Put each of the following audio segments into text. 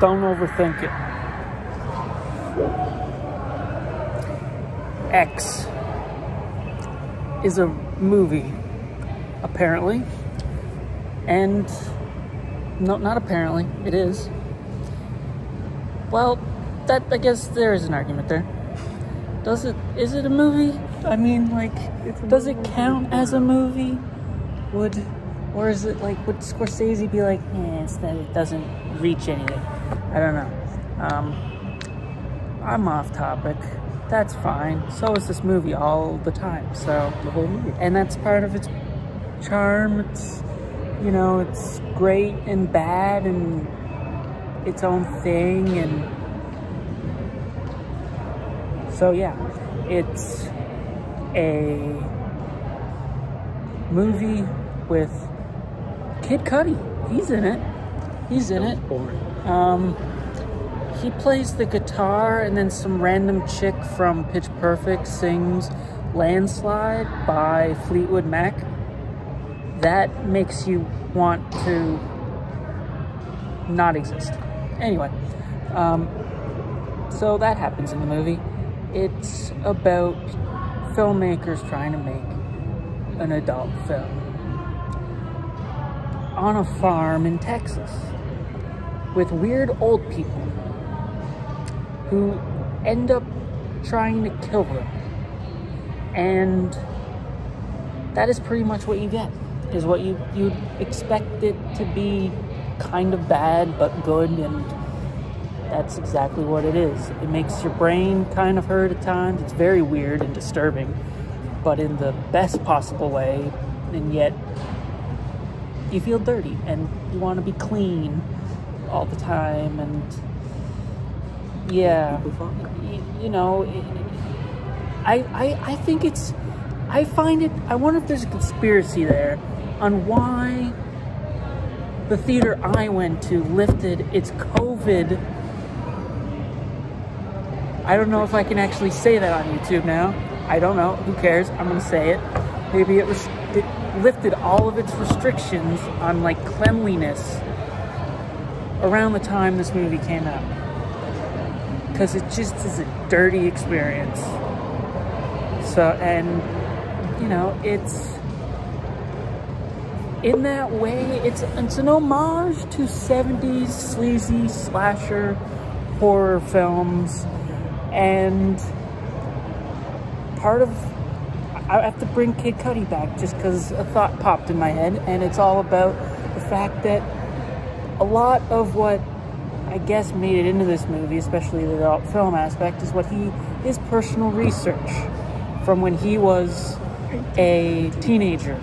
Don't overthink it. X is a movie, apparently. And no, not apparently, it is. Well, that I guess there is an argument there. Does it is it a movie? I mean, like does it count as a movie? Would or is it like would Scorsese be like, eh, it's that it doesn't reach anything? I don't know. Um, I'm off topic. That's fine. So is this movie all the time. So The whole movie. and that's part of its charm. It's you know, it's great and bad and its own thing and so yeah, it's a movie with Kid Cudi. He's in it. He's in it. Um, he plays the guitar, and then some random chick from Pitch Perfect sings Landslide by Fleetwood Mac. That makes you want to not exist. Anyway, um, so that happens in the movie. It's about filmmakers trying to make an adult film on a farm in Texas with weird old people who end up trying to kill them. And that is pretty much what you get. Is what you you expect it to be kind of bad but good and that's exactly what it is. It makes your brain kind of hurt at times. It's very weird and disturbing, but in the best possible way, and yet you feel dirty and you want to be clean all the time and yeah. People fun. y- you know it- I, I i think it's i find it i wonder if there's a conspiracy there on why the theater i went to lifted its covid. I don't know if i can actually say that on youtube now. I don't know. Who cares? I'm gonna say it. Maybe it was it lifted all of its restrictions on like cleanliness around the time this movie came out. Because it just is a dirty experience. So, and you know, it's in that way, it's it's an homage to 70s sleazy slasher horror films, and part of I have to bring Kid Cudi back just because a thought popped in my head, and it's all about the fact that a lot of what I guess made it into this movie, especially the adult film aspect, is what he his personal research from when he was a teenager.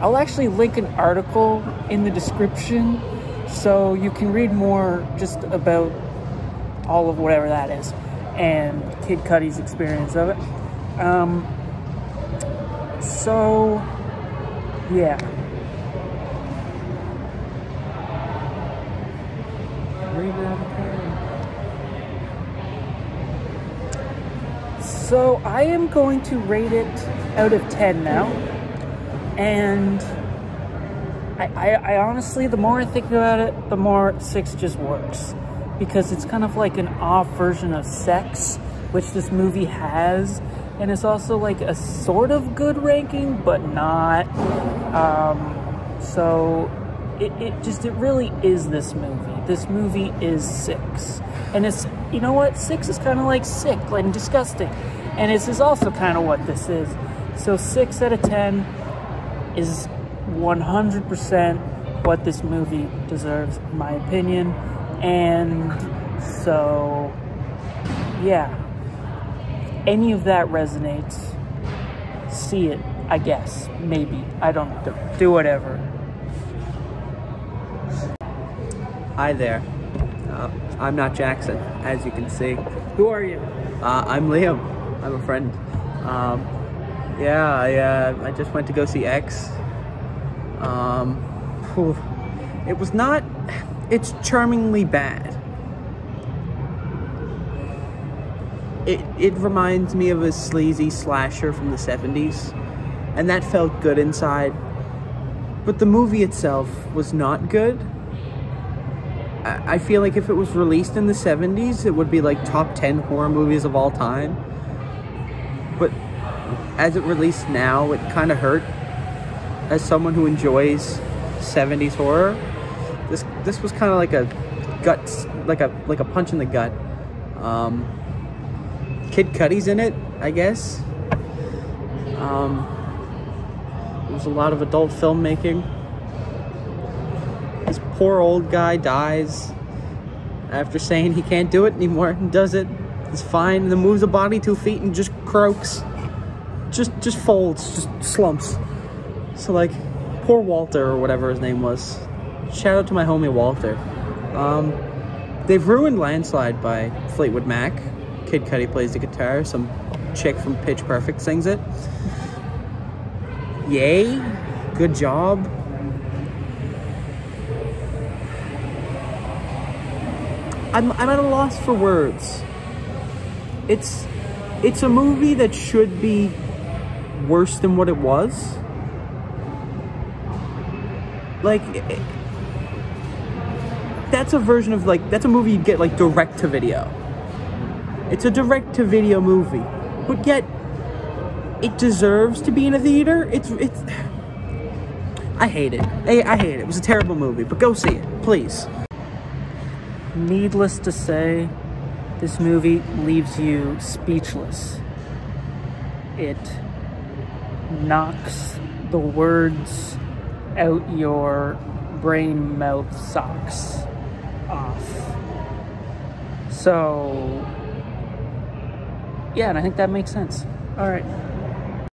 I'll actually link an article in the description so you can read more just about all of whatever that is and Kid Cudi's experience of it. Um, so, yeah. Of ten. So I am going to rate it out of 10 now. And I, I, I honestly, the more I think about it, the more 6 just works. Because it's kind of like an off version of sex, which this movie has. And it's also like a sort of good ranking, but not. Um, so it, it just, it really is this movie. This movie is 6. And it's, you know what? 6 is kind of like sick and disgusting. And this is also kind of what this is. So 6 out of 10 is 100% what this movie deserves, in my opinion. And so, yeah. Any of that resonates, see it, I guess. Maybe. I don't know. Do whatever. Hi there. Uh, I'm not Jackson, as you can see. Who are you? Uh, I'm Liam. I'm a friend. Um, yeah, I, uh, I just went to go see X. Um, it was not. It's charmingly bad. It it reminds me of a sleazy slasher from the '70s, and that felt good inside. But the movie itself was not good. I feel like if it was released in the 70s, it would be like top 10 horror movies of all time. But as it released now, it kind of hurt. As someone who enjoys 70s horror, this this was kind of like a gut, like a like a punch in the gut. Um, Kid Cudi's in it, I guess. Um, there's a lot of adult filmmaking. Poor old guy dies after saying he can't do it anymore and does it. It's fine and then moves the body two feet and just croaks. Just just folds, just slumps. So like poor Walter or whatever his name was. Shout out to my homie Walter. Um, they've ruined Landslide by Fleetwood Mac. Kid Cudi plays the guitar. Some chick from Pitch Perfect sings it. Yay. Good job. I'm, I'm at a loss for words. It's it's a movie that should be worse than what it was. Like it, that's a version of like that's a movie you'd get like direct to video. It's a direct to video movie, but yet it deserves to be in a theater. It's it's. I hate it. I, I hate it. It was a terrible movie, but go see it, please. Needless to say, this movie leaves you speechless. It knocks the words out your brain mouth socks off. So, yeah, and I think that makes sense. All right.